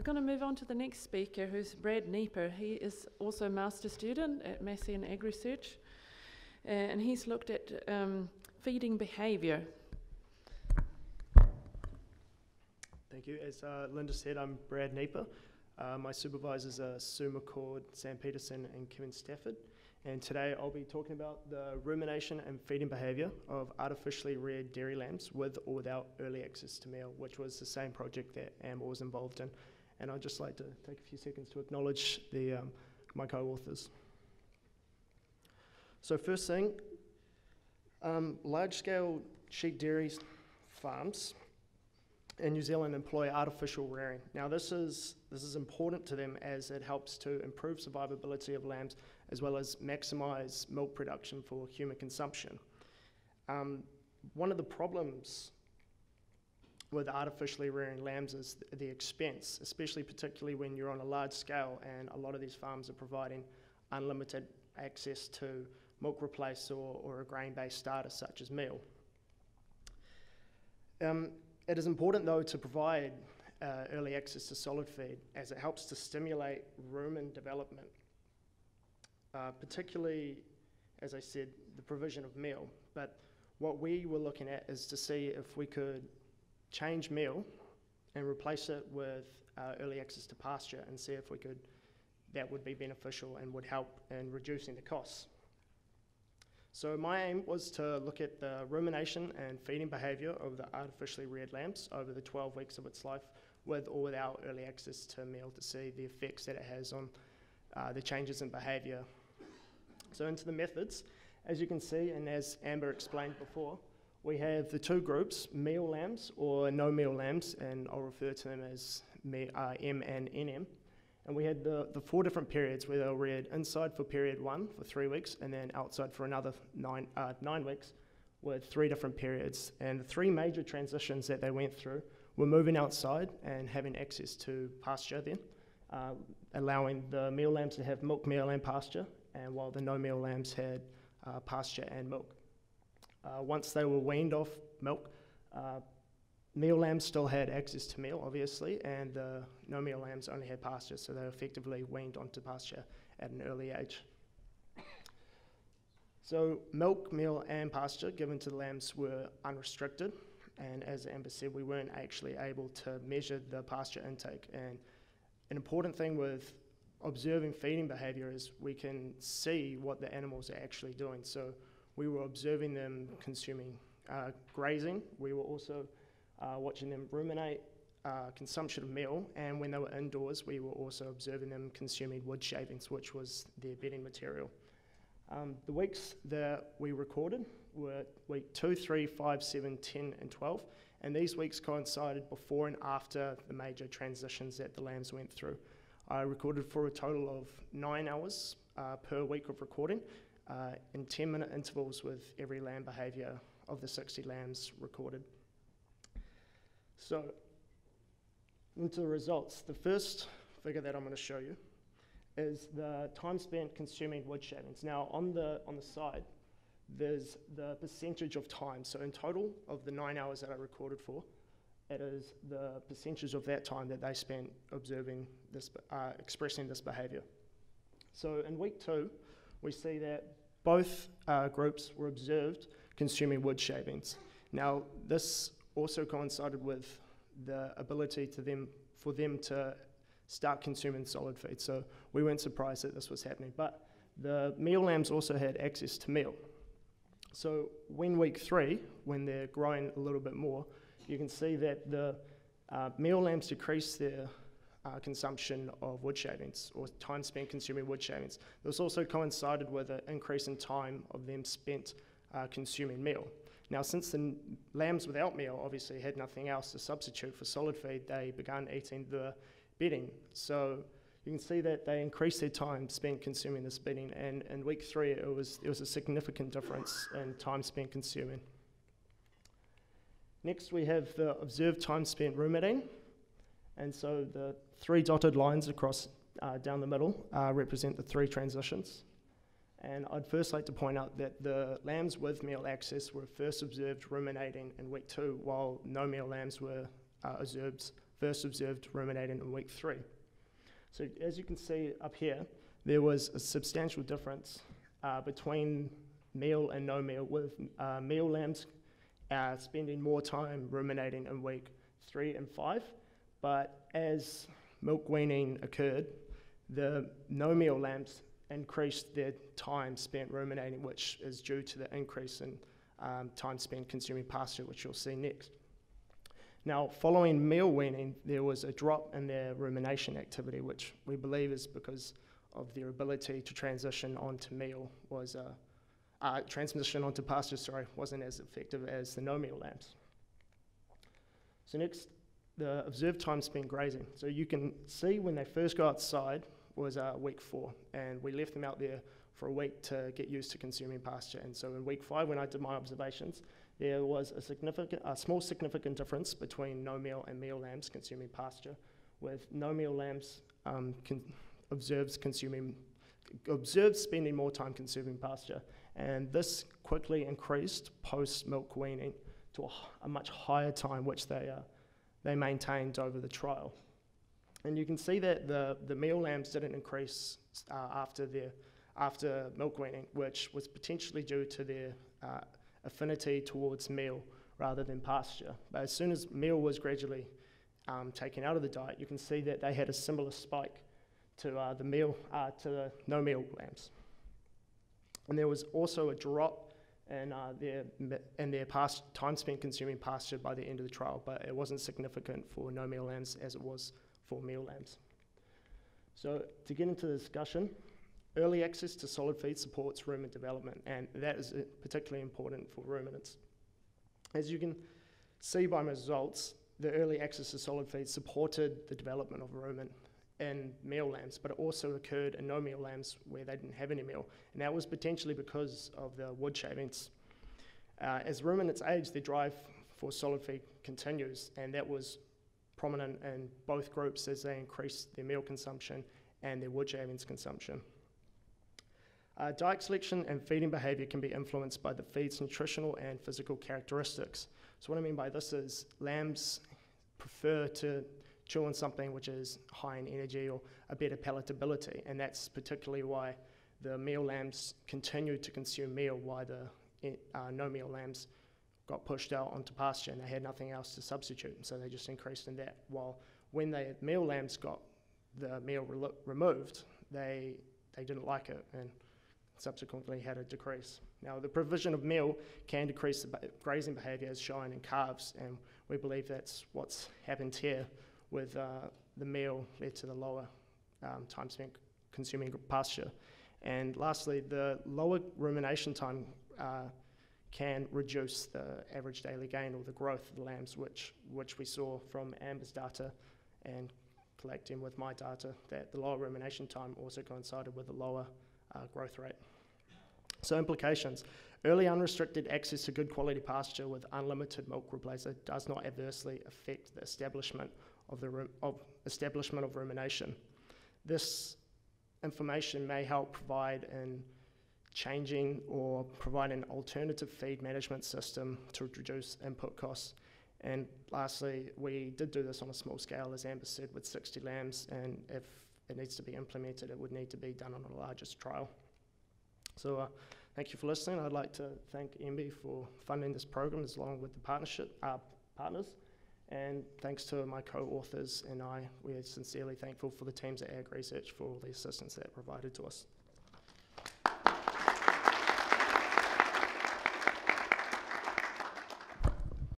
We're going to move on to the next speaker, who's Brad Nieper. He is also a master student at Massey and Ag Research, uh, and he's looked at um, feeding behaviour. Thank you. As uh, Linda said, I'm Brad Nieper. Uh, my supervisors are Sue McCoard, Sam Peterson, and Kevin Stafford. And today I'll be talking about the rumination and feeding behaviour of artificially reared dairy lambs with or without early access to meal, which was the same project that Amber was involved in. And I'd just like to take a few seconds to acknowledge the, um, my co-authors. So first thing, um, large-scale sheep dairy farms in New Zealand employ artificial rearing. Now this is, this is important to them as it helps to improve survivability of lambs as well as maximise milk production for human consumption. Um, one of the problems with artificially rearing lambs is the expense, especially particularly when you're on a large scale and a lot of these farms are providing unlimited access to milk replace or, or a grain-based starter such as meal. Um, it is important though to provide uh, early access to solid feed as it helps to stimulate rumen development uh, particularly, as I said, the provision of meal. But what we were looking at is to see if we could change meal and replace it with uh, early access to pasture and see if we could, that would be beneficial and would help in reducing the costs. So my aim was to look at the rumination and feeding behaviour of the artificially reared lambs over the 12 weeks of its life with or without early access to meal to see the effects that it has on uh, the changes in behaviour so into the methods, as you can see, and as Amber explained before, we have the two groups, meal lambs or no meal lambs, and I'll refer to them as uh, M and NM. And we had the, the four different periods where they were reared inside for period one for three weeks, and then outside for another nine, uh, nine weeks with three different periods. And the three major transitions that they went through were moving outside and having access to pasture then, uh, allowing the meal lambs to have milk, meal, and pasture, and while the no meal lambs had uh, pasture and milk. Uh, once they were weaned off milk, uh, meal lambs still had access to meal, obviously, and the no meal lambs only had pasture, so they were effectively weaned onto pasture at an early age. So, milk, meal, and pasture given to the lambs were unrestricted, and as Amber said, we weren't actually able to measure the pasture intake. And an important thing with observing feeding behavior is we can see what the animals are actually doing. So we were observing them consuming uh, grazing. We were also uh, watching them ruminate uh, consumption of meal. And when they were indoors, we were also observing them consuming wood shavings, which was their bedding material. Um, the weeks that we recorded were week 2, 3, 5, 7, 10, and 12. And these weeks coincided before and after the major transitions that the lambs went through. I recorded for a total of nine hours uh, per week of recording uh, in 10 minute intervals with every lamb behaviour of the 60 lambs recorded. So, into the results. The first figure that I'm going to show you is the time spent consuming wood shavings. Now, on the, on the side, there's the percentage of time. So, in total, of the nine hours that I recorded for, it is the percentage of that time that they spent observing this, uh, expressing this behaviour. So in week two, we see that both uh, groups were observed consuming wood shavings. Now, this also coincided with the ability to them, for them to start consuming solid feed. So we weren't surprised that this was happening. But the meal lambs also had access to meal. So when week three, when they're growing a little bit more, you can see that the uh, meal lambs decrease their uh, consumption of wood shavings or time spent consuming wood shavings. This also coincided with an increase in time of them spent uh, consuming meal. Now, since the lambs without meal obviously had nothing else to substitute for solid feed, they began eating the bedding. So you can see that they increased their time spent consuming this bedding, and in week three, it was, it was a significant difference in time spent consuming. Next, we have the observed time spent ruminating. And so the three dotted lines across uh, down the middle uh, represent the three transitions. And I'd first like to point out that the lambs with meal access were first observed ruminating in week two, while no meal lambs were uh, observed first observed ruminating in week three. So as you can see up here, there was a substantial difference uh, between meal and no meal, with uh, meal lambs uh, spending more time ruminating in week three and five. But as milk weaning occurred, the no meal lambs increased their time spent ruminating, which is due to the increase in um, time spent consuming pasture, which you'll see next. Now, following meal weaning, there was a drop in their rumination activity, which we believe is because of their ability to transition onto meal was uh, uh, transmission onto pasture, sorry, wasn't as effective as the no meal lambs. So next, the observed time spent grazing. So you can see when they first go outside was uh, week four, and we left them out there for a week to get used to consuming pasture. And so in week five, when I did my observations, there was a significant, a small significant difference between no meal and meal lambs consuming pasture, with no meal lambs um, con- observes consuming, observed spending more time consuming pasture, and this quickly increased post milk weaning to a, a, much higher time, which they uh, they maintained over the trial. And you can see that the, the meal lambs didn't increase uh, after their after milk weaning, which was potentially due to their uh, affinity towards meal rather than pasture. But as soon as meal was gradually um, taken out of the diet, you can see that they had a similar spike to uh, the meal uh, to the no meal lambs. And there was also a drop in uh, their in their past time spent consuming pasture by the end of the trial, but it wasn't significant for no meal lambs as it was for meal lambs. So to get into the discussion, Early access to solid feed supports rumen development, and that is uh, particularly important for ruminants. As you can see by my results, the early access to solid feed supported the development of rumen in meal lambs, but it also occurred in no meal lambs where they didn't have any meal, and that was potentially because of the wood shavings. Uh, as ruminants age, their drive for solid feed continues, and that was prominent in both groups as they increased their meal consumption and their wood shavings consumption. Uh, diet selection and feeding behavior can be influenced by the feed's nutritional and physical characteristics. So, what I mean by this is lambs prefer to chew on something which is high in energy or a better palatability, and that's particularly why the meal lambs continued to consume meal, while the uh, no meal lambs got pushed out onto pasture and they had nothing else to substitute, And so they just increased in that. While when the meal lambs got the meal re- removed, they they didn't like it and subsequently had a decrease. Now, the provision of meal can decrease the grazing behaviour as shown in calves, and we believe that's what's happened here with uh, the meal led to the lower um, time spent consuming pasture. And lastly, the lower rumination time uh, can reduce the average daily gain or the growth of the lambs, which, which we saw from Amber's data and collecting with my data, that the lower rumination time also coincided with a lower uh, growth rate. So, implications early unrestricted access to good quality pasture with unlimited milk replacer does not adversely affect the establishment of, the of establishment of rumination. This information may help provide in changing or provide an alternative feed management system to reduce input costs. And lastly, we did do this on a small scale, as Amber said, with 60 lambs, and if it needs to be implemented, it would need to be done on a largest trial. So uh, thank you for listening. I'd like to thank MB for funding this program as along with the partnership uh, partners. And thanks to my co-authors and I, we are sincerely thankful for the teams at Ag Research for all the assistance that provided to us.